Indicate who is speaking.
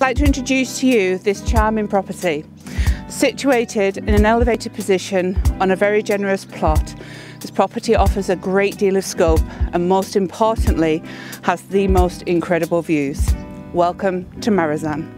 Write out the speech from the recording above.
Speaker 1: I'd like to introduce to you this charming property. Situated in an elevated position on a very generous plot, this property offers a great deal of scope and most importantly has the most incredible views. Welcome to Marazan.